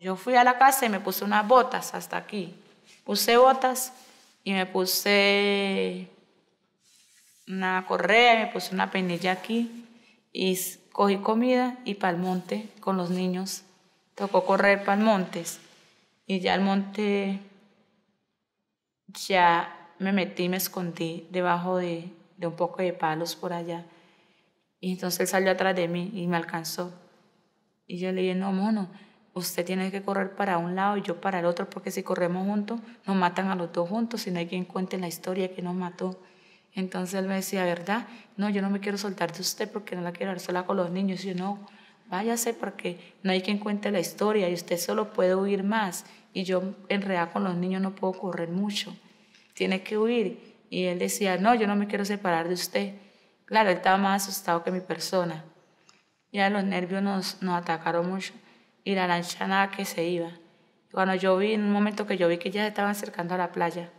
Yo fui a la casa y me puse unas botas hasta aquí. Puse botas y me puse una correa y me puse una peinilla aquí y cogí comida y para el monte con los niños. Tocó correr para el monte y ya el monte ya me metí, me escondí debajo de, de un poco de palos por allá. Y entonces él salió atrás de mí y me alcanzó. Y yo le dije, no, mono, usted tiene que correr para un lado y yo para el otro, porque si corremos juntos, nos matan a los dos juntos, si no hay quien cuente la historia que nos mató. Entonces él me decía, ¿verdad? No, yo no me quiero soltar de usted porque no la quiero dar sola con los niños. Y yo, no, váyase porque no hay quien cuente la historia y usted solo puede huir más. Y yo enredada con los niños no puedo correr mucho. Tiene que huir. Y él decía, no, yo no me quiero separar de usted. Claro, él estaba más asustado que mi persona. Ya los nervios nos, nos atacaron mucho y la lancha nada que se iba. Cuando yo vi, en un momento que yo vi que ya se estaban acercando a la playa,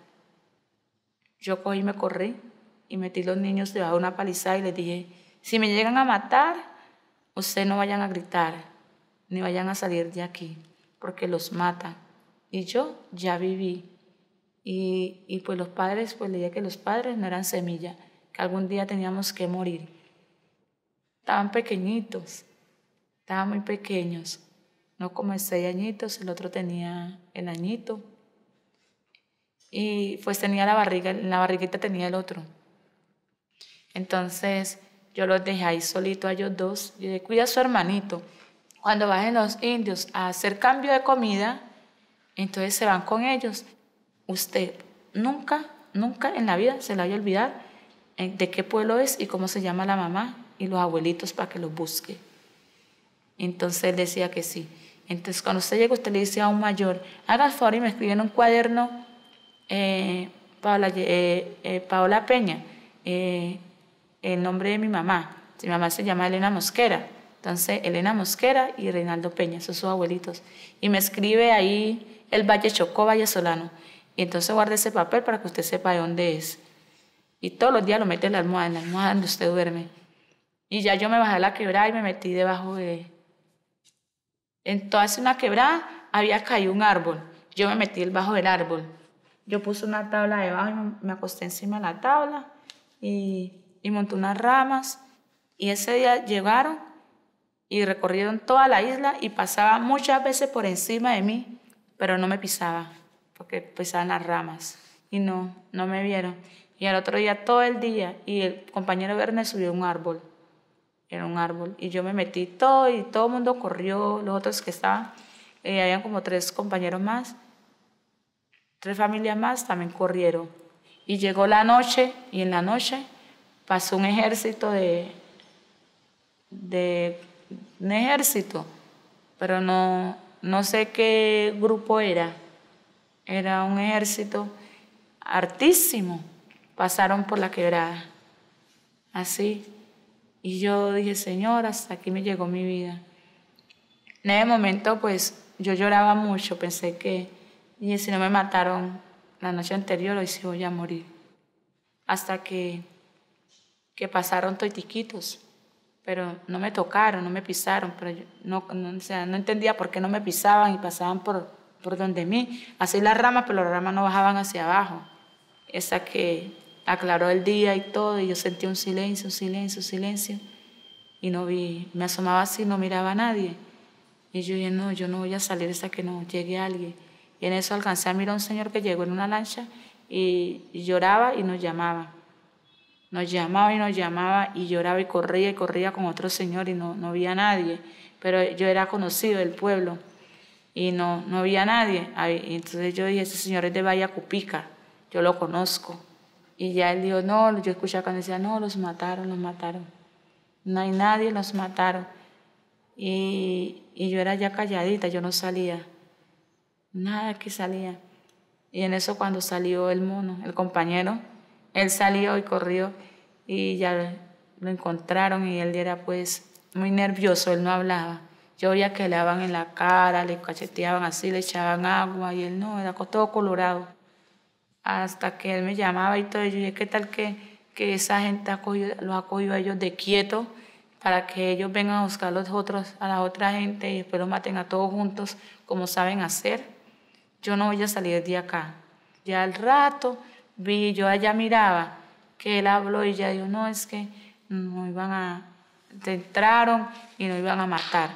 yo cogí me corrí y metí los niños debajo de una palizada y les dije, si me llegan a matar, ustedes no vayan a gritar, ni vayan a salir de aquí, porque los matan. Y yo ya viví. Y, y pues los padres, pues le dije que los padres no eran semilla, que algún día teníamos que morir. Estaban pequeñitos, estaban muy pequeños, no como seis añitos, el otro tenía el añito. Y pues tenía la barriga, en la barriguita tenía el otro. Entonces yo los dejé ahí solito a ellos dos. y dije, cuida a su hermanito. Cuando bajen los indios a hacer cambio de comida, entonces se van con ellos. Usted nunca, nunca en la vida se le vaya a olvidar eh, de qué pueblo es y cómo se llama la mamá y los abuelitos para que los busque. Entonces él decía que sí. Entonces cuando usted llega, usted le dice a un mayor, haga favor y me escribe en un cuaderno, eh, Paola, eh, Paola Peña, el nombre de mi mamá. Mi mamá se llama Elena Mosquera. Entonces, Elena Mosquera y Reinaldo Peña, esos son sus abuelitos. Y me escribe ahí el Valle Chocó, Valle Solano. Y entonces guarde ese papel para que usted sepa de dónde es. Y todos los días lo mete en la almohada, en la almohada donde usted duerme. Y ya yo me bajé a la quebrada y me metí debajo de... Entonces, una quebrada había caído un árbol. Yo me metí debajo del árbol. Yo puse una tabla debajo y me acosté encima de la tabla y montó unas ramas y ese día llegaron y recorrieron toda la isla y pasaba muchas veces por encima de mí, pero no me pisaba porque pisaban las ramas y no, no me vieron. Y al otro día todo el día y el compañero Verne subió a un árbol, era un árbol, y yo me metí todo y todo el mundo corrió, los otros que estaban, eh, habían como tres compañeros más, tres familias más también corrieron. Y llegó la noche y en la noche pasó un ejército de, de un ejército, pero no, no sé qué grupo era. Era un ejército hartísimo. Pasaron por la quebrada. Así. Y yo dije, Señor, hasta aquí me llegó mi vida. En ese momento, pues, yo lloraba mucho. Pensé que, y si no me mataron la noche anterior, hoy sí voy a morir. Hasta que que pasaron toitiquitos, pero no me tocaron, no me pisaron, pero no, no, o sea, no entendía por qué no me pisaban y pasaban por, por donde mí. Así las ramas, pero las ramas no bajaban hacia abajo. Esa que aclaró el día y todo, y yo sentí un silencio, un silencio, un silencio, y no vi, me asomaba así, no miraba a nadie. Y yo dije, no, yo no voy a salir hasta que no llegue alguien. Y en eso alcancé a mirar a un señor que llegó en una lancha y, lloraba y nos llamaba. Nos llamaba y nos llamaba y lloraba y corría y corría con otro señor y no, no había nadie. Pero yo era conocido del pueblo y no, no había nadie. entonces yo dije, ese señor es de Bahía Cupica, yo lo conozco. Y ya él dijo, no, yo escuchaba cuando decía, no, los mataron, los mataron. No hay nadie, los mataron. Y, y yo era ya calladita, yo no salía. Nada que salía. Y en eso cuando salió el mono, el compañero, él salió y corrió y ya lo encontraron y él era pues muy nervioso, él no hablaba. Yo veía que le daban en la cara, le cacheteaban así, le echaban agua y él no, era todo colorado. Hasta que él me llamaba y todo, y yo dije, ¿qué tal que, que esa gente ha los ha cogido a ellos de quieto? para que ellos vengan a buscar a los otros, a la otra gente y después los maten a todos juntos como saben hacer. Yo no voy a salir de acá. Ya al rato vi, yo allá miraba que él habló y ya dijo, no, es que no iban a, entraron y no iban a matar.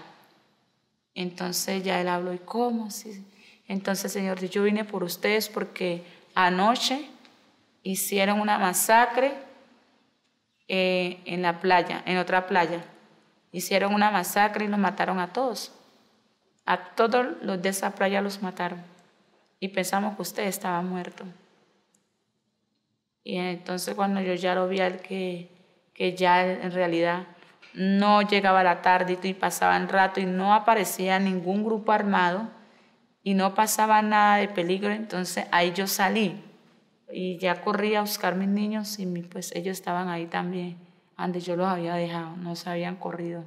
Entonces ya él habló, ¿y cómo? Sí. Entonces, Señor, yo vine por ustedes porque anoche hicieron una masacre eh, en la playa, en otra playa. Hicieron una masacre y los mataron a todos. A todos los de esa playa los mataron. Y pensamos que usted estaba muerto. Y entonces cuando yo ya lo vi al que, que ya en realidad no llegaba la tarde y pasaba el rato y no aparecía ningún grupo armado y no pasaba nada de peligro, entonces ahí yo salí y ya corrí a buscar mis niños y pues ellos estaban ahí también, donde yo los había dejado, no se habían corrido.